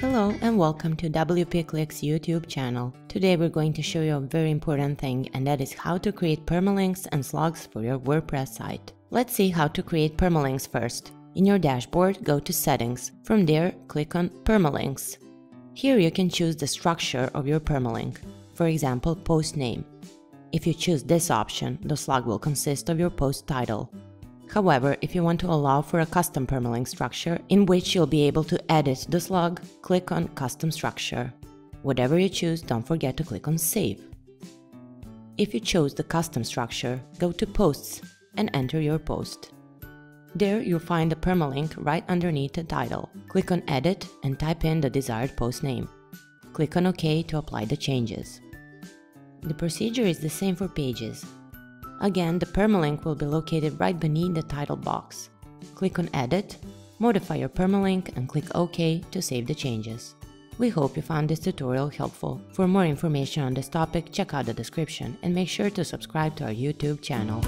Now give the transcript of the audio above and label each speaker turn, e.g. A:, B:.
A: Hello and welcome to WPKlik's YouTube channel. Today we're going to show you a very important thing and that is how to create permalinks and slugs for your WordPress site. Let's see how to create permalinks first. In your dashboard, go to Settings. From there, click on Permalinks. Here you can choose the structure of your permalink, for example, post name. If you choose this option, the slug will consist of your post title. However, if you want to allow for a custom permalink structure in which you'll be able to edit the slug, click on Custom Structure. Whatever you choose, don't forget to click on Save. If you chose the custom structure, go to Posts and enter your post. There you'll find the permalink right underneath the title. Click on Edit and type in the desired post name. Click on OK to apply the changes. The procedure is the same for pages. Again, the permalink will be located right beneath the title box. Click on Edit, modify your permalink and click OK to save the changes. We hope you found this tutorial helpful. For more information on this topic, check out the description and make sure to subscribe to our YouTube channel.